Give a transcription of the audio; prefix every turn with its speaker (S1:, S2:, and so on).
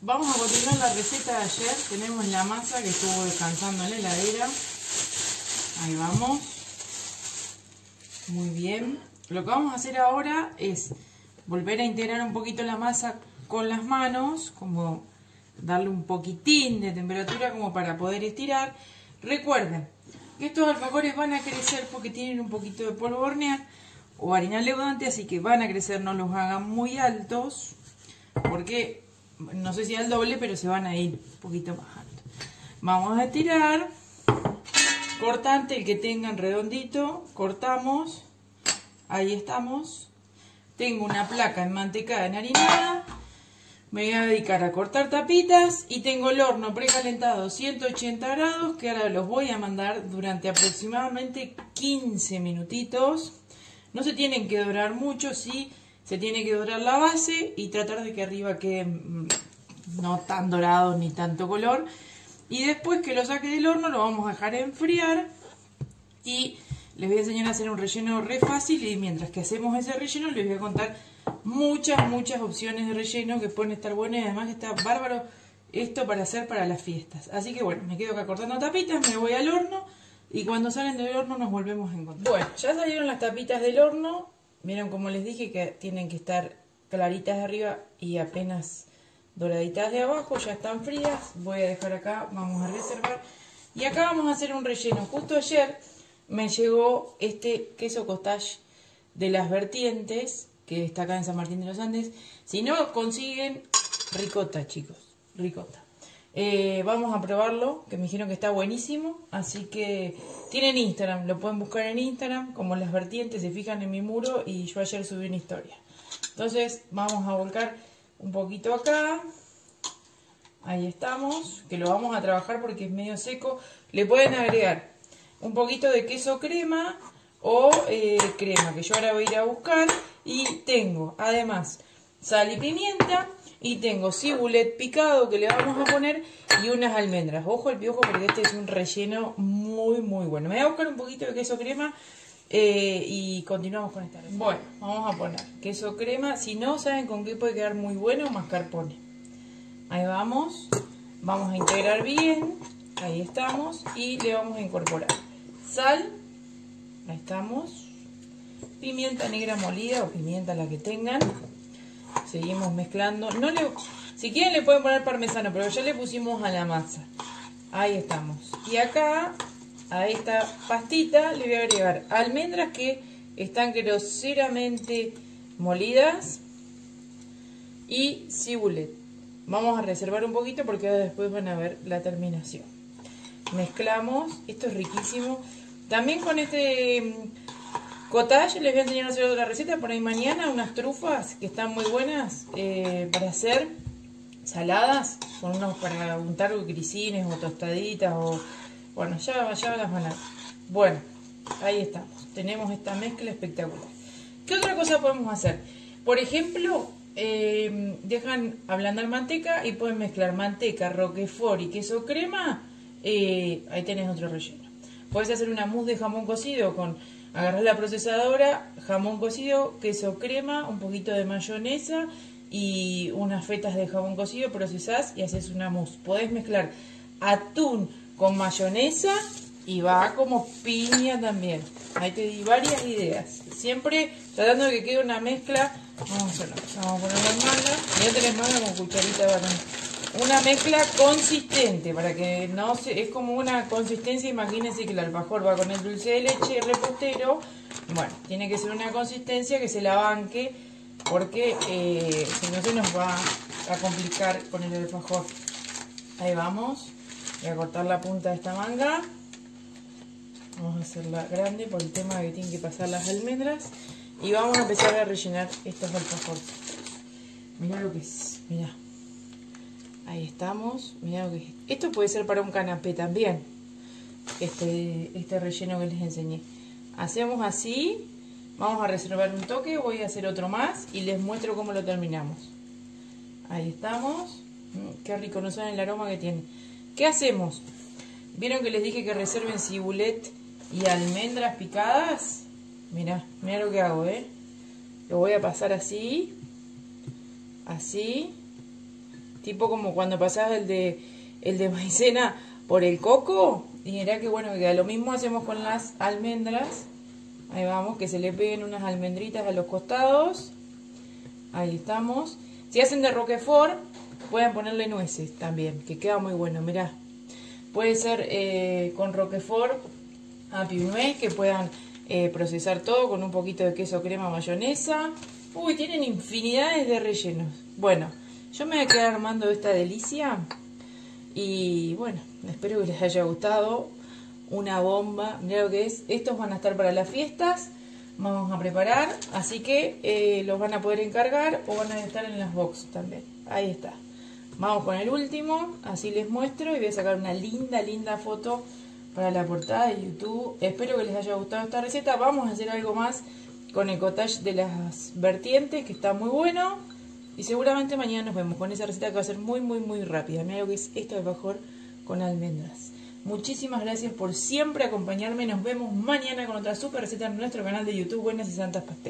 S1: vamos a continuar la receta de ayer. Tenemos la masa que estuvo descansando en la heladera. Ahí vamos. Muy bien. Lo que vamos a hacer ahora es volver a integrar un poquito la masa con las manos, como darle un poquitín de temperatura como para poder estirar. Recuerden que estos alfajores van a crecer porque tienen un poquito de polvo o harina leudante, así que van a crecer, no los hagan muy altos, porque no sé si al doble, pero se van a ir un poquito más altos. Vamos a estirar, cortante, el que tengan redondito, cortamos, ahí estamos. Tengo una placa en mantecada enharinada, me voy a dedicar a cortar tapitas y tengo el horno precalentado 180 grados que ahora los voy a mandar durante aproximadamente 15 minutitos. No se tienen que dorar mucho, sí, se tiene que dorar la base y tratar de que arriba quede mm, no tan dorado ni tanto color. Y después que lo saque del horno lo vamos a dejar enfriar y les voy a enseñar a hacer un relleno re fácil y mientras que hacemos ese relleno les voy a contar muchas, muchas opciones de relleno que pueden estar buenas y además está bárbaro esto para hacer para las fiestas. Así que bueno, me quedo acá cortando tapitas, me voy al horno y cuando salen del horno nos volvemos a encontrar. Bueno, ya salieron las tapitas del horno, vieron como les dije que tienen que estar claritas de arriba y apenas doraditas de abajo, ya están frías, voy a dejar acá, vamos a reservar y acá vamos a hacer un relleno. Justo ayer me llegó este queso cottage de las vertientes, que está acá en San Martín de los Andes. Si no consiguen, ricota, chicos, ricota. Eh, vamos a probarlo, que me dijeron que está buenísimo. Así que tienen Instagram, lo pueden buscar en Instagram, como las vertientes, se fijan en mi muro y yo ayer subí una historia. Entonces vamos a volcar un poquito acá. Ahí estamos, que lo vamos a trabajar porque es medio seco. Le pueden agregar un poquito de queso crema o eh, crema que yo ahora voy a ir a buscar y tengo además sal y pimienta y tengo cibulet picado que le vamos a poner y unas almendras. Ojo el piojo porque este es un relleno muy muy bueno. Me voy a buscar un poquito de queso crema eh, y continuamos con esta bueno vamos a poner queso crema. Si no saben con qué puede quedar muy bueno mascarpone. Ahí vamos. Vamos a integrar bien. Ahí estamos. Y le vamos a incorporar sal, ahí estamos, pimienta negra molida o pimienta la que tengan, seguimos mezclando, no le, si quieren le pueden poner parmesano, pero ya le pusimos a la masa, ahí estamos, y acá, a esta pastita le voy a agregar almendras que están groseramente molidas y cibulet. Vamos a reservar un poquito porque después van a ver la terminación. Mezclamos, esto es riquísimo. También con este cottage les voy a enseñar a hacer otra receta por ahí mañana, unas trufas que están muy buenas eh, para hacer saladas, con unos para untar grisines o tostaditas o bueno, ya, ya las van a Bueno, ahí estamos. Tenemos esta mezcla espectacular. ¿Qué otra cosa podemos hacer? Por ejemplo, eh, dejan ablandar manteca y pueden mezclar manteca, roquefort y queso crema. Eh, ahí tenés otro relleno. Puedes hacer una mousse de jamón cocido con agarrar la procesadora, jamón cocido, queso crema, un poquito de mayonesa y unas fetas de jamón cocido, procesás y haces una mousse. Podés mezclar atún con mayonesa y va como piña también. Ahí te di varias ideas. Siempre tratando de que quede una mezcla. Vamos a. Vamos a poner manga. Ya tenés manga con cucharita de una mezcla consistente para que no se, es como una consistencia, imagínense que el alfajor va con el dulce de leche repostero, bueno, tiene que ser una consistencia que se la banque porque eh, si no se nos va a complicar con el alfajor. Ahí vamos, voy a cortar la punta de esta manga, vamos a hacerla grande por el tema de que tienen que pasar las almendras y vamos a empezar a rellenar estos alfajores. Mira lo que es, mira. Ahí estamos. Mirá Esto puede ser para un canapé también. Este, este relleno que les enseñé. Hacemos así. Vamos a reservar un toque. Voy a hacer otro más. Y les muestro cómo lo terminamos. Ahí estamos. Mm, qué rico. No saben el aroma que tiene. ¿Qué hacemos? ¿Vieron que les dije que reserven cibulet y almendras picadas? Mirá, mirá lo que hago, ¿eh? Lo voy a pasar así. Así tipo como cuando pasás el de, el de maicena por el coco. Y mirá que bueno, que lo mismo hacemos con las almendras. Ahí vamos, que se le peguen unas almendritas a los costados. Ahí estamos. Si hacen de roquefort, pueden ponerle nueces también, que queda muy bueno, mirá. Puede ser eh, con roquefort a nuez, que puedan eh, procesar todo con un poquito de queso, crema, mayonesa. Uy, tienen infinidades de rellenos. Bueno, yo me voy a quedar armando esta delicia. Y bueno, espero que les haya gustado. Una bomba. Mira lo que es. Estos van a estar para las fiestas. Vamos a preparar. Así que eh, los van a poder encargar o van a estar en las box también. Ahí está. Vamos con el último. Así les muestro. Y voy a sacar una linda, linda foto para la portada de YouTube. Espero que les haya gustado esta receta. Vamos a hacer algo más con el cottage de las vertientes, que está muy bueno. Y seguramente mañana nos vemos con esa receta que va a ser muy, muy, muy rápida. Mira lo que es esto de mejor con almendras. Muchísimas gracias por siempre acompañarme. Nos vemos mañana con otra super receta en nuestro canal de YouTube Buenas y Santas Pasteles.